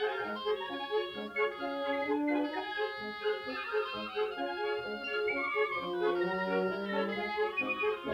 © bf